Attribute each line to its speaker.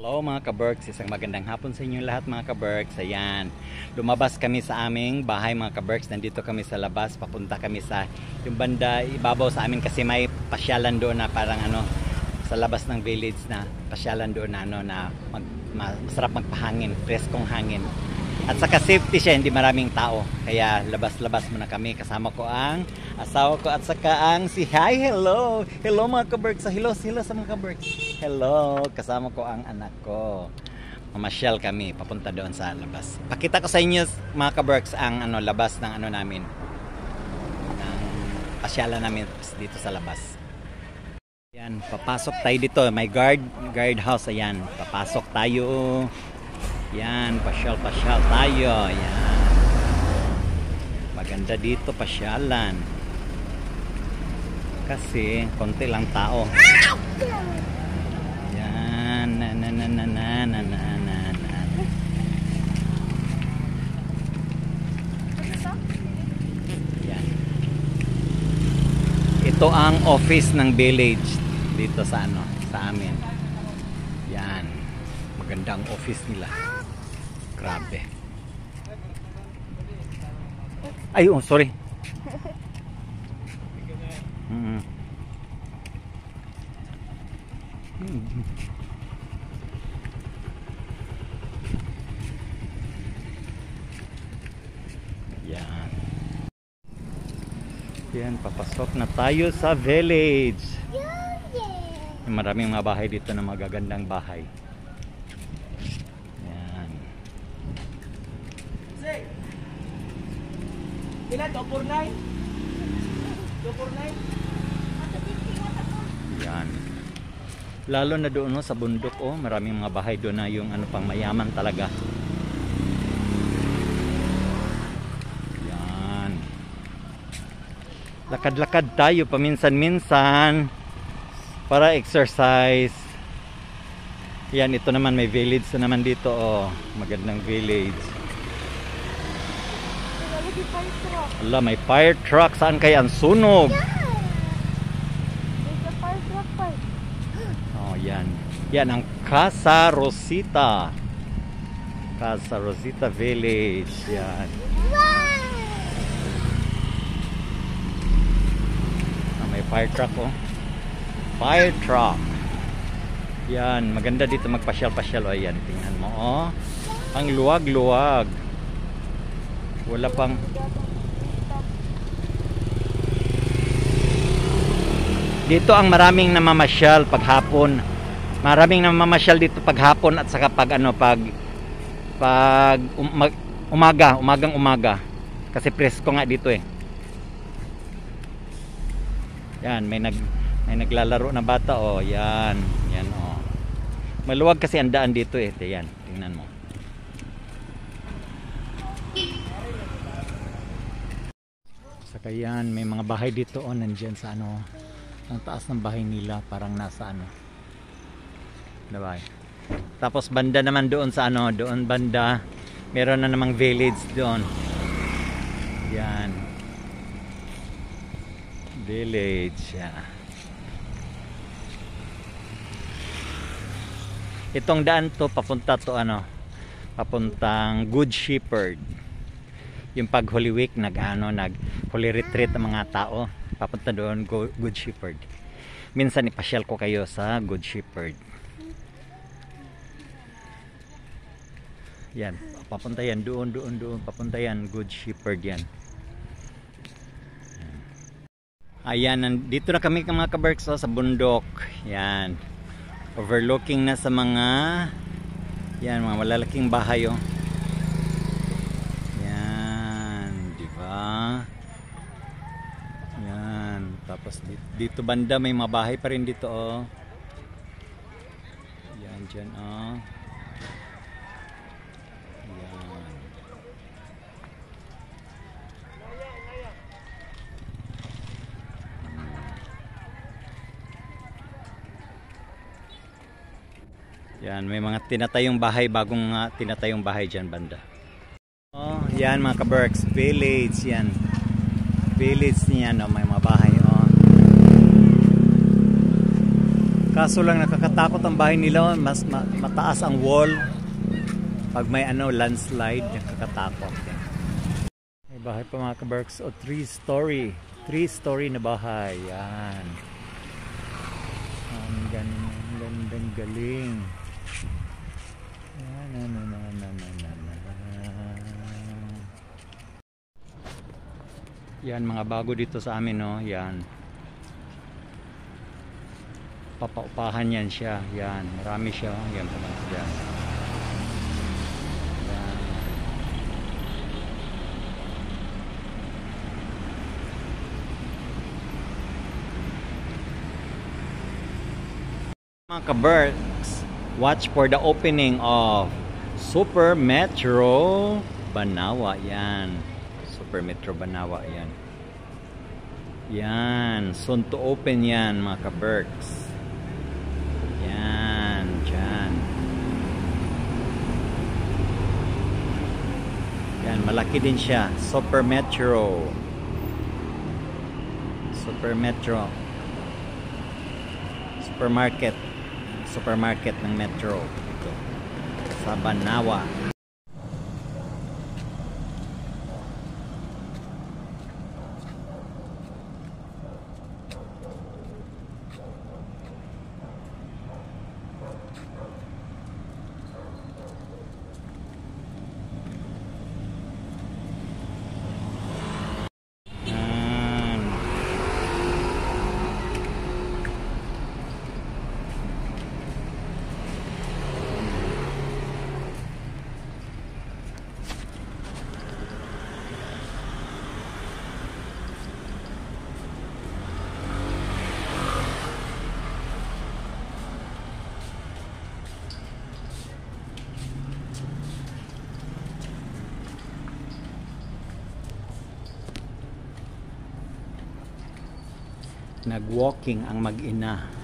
Speaker 1: Hello mga kaberks, isang magandang hapon sa inyo lahat mga kaberks. Ayan, lumabas kami sa aming bahay mga kaberks. Nandito kami sa labas, papunta kami sa yung banda ibabaw sa amin kasi may pasyalan doon na parang ano sa labas ng village na pasyalan doon na ano na mag, ma- masarap magpahangin, preskong hangin. At saka safety siya, hindi maraming tao. Kaya labas-labas muna kami. Kasama ko ang asawa ko at saka ang si Hi, hello! Hello mga kaberks! Hello, hello sa mga kaberks! Hello! Kasama ko ang anak ko. Mamasyal kami, papunta doon sa labas. Pakita ko sa inyo mga kaberks ang ano, labas ng ano namin. Ng pasyalan namin dito sa labas. Yan, papasok tayo dito. May guard, guard house. Ayan, papasok tayo. Yan, pasyal-pasyal tayo. Yan. Maganda dito pasyalan. Kasi konti lang tao. Yan, na na na na na na na na na. Yan. Ito ang office ng village dito sa ano, sa amin. Yan. Magandang office nila. Grabe. Ay, oh, sorry. Mm. Mm. Yan. Yan, papasok na tayo sa village. May Maraming mga bahay dito na magagandang bahay. 6.
Speaker 2: Ilan? 2 for 9? 2 for 9?
Speaker 1: Yan. Lalo na doon no, sa bundok, oh, maraming mga bahay doon na yung ano pang mayaman talaga. Yan. Lakad-lakad tayo paminsan-minsan para exercise. Yan, ito naman may village na naman dito, oh. Magandang village. Ala, may fire truck. Saan kaya ang sunog?
Speaker 2: A fire truck pa.
Speaker 1: Oh, yan. Yan ang Casa Rosita. Casa Rosita Village. Yan. Ah, may fire truck oh. Fire truck. Yan, maganda dito magpasyal-pasyal. Oh, yan, tingnan mo oh. Ang luwag-luwag. Wala pang Dito ang maraming namamasyal paghapon. Maraming namamasyal dito paghapon at saka pag ano pag pag um- mag- umaga, umagang umaga. Kasi presko nga dito eh. Yan, may nag may naglalaro na bata oh, yan. Yan oh. Maluwag kasi ang daan dito eh. Yan, tingnan mo. Saka yan, may mga bahay dito oh, nandiyan sa ano, ang taas ng bahay nila parang nasa ano. Diba? Tapos banda naman doon sa ano, doon banda, meron na namang village doon. Yan. Village. Itong daan to papunta to ano, papuntang Good Shepherd. Yung pag Holy Week nag ano, nag Holy Retreat ang mga tao, papunta doon Go- Good Shepherd. Minsan ipasyal ko kayo sa Good Shepherd. Yan, papunta yan doon, doon, doon, papunta yan Good Shepherd yan. Ayan, nandito na kami mga kaberks oh, sa bundok. Yan. Overlooking na sa mga yan, mga malalaking bahay oh. Yan, di ba? Yan, tapos dito, dito banda may mga bahay pa rin dito oh. Yan diyan oh. Yan. Yan, may mga tinatayong bahay, bagong uh, tinatayong bahay dyan banda. Oh, yan mga kaberks, village yan. Village niyan, oh, may mga bahay. Oh. Kaso lang nakakatakot ang bahay nila, mas ma- mataas ang wall. Pag may ano landslide, nakakatakot. May bahay pa mga kaberks o three story. Three story na bahay. Yan. Ang ganda, ang galing. Yan, na, na, na, na, na, na. Yan mga bago dito sa amin no. Yan. Papaupahan yan siya. Yan. Marami siya. Yan. Yan. Mga ka-Berks, watch for the opening of Super Metro Banawa. Yan. Super Metro Banawa. Yan. Yan. Soon to open yan, mga ka-Berks. Yan. Diyan. Yan. Malaki din siya. Super Metro. Super Metro. Supermarket supermarket ng Metro ito sa Banawa Nag-walking ang mag-ina.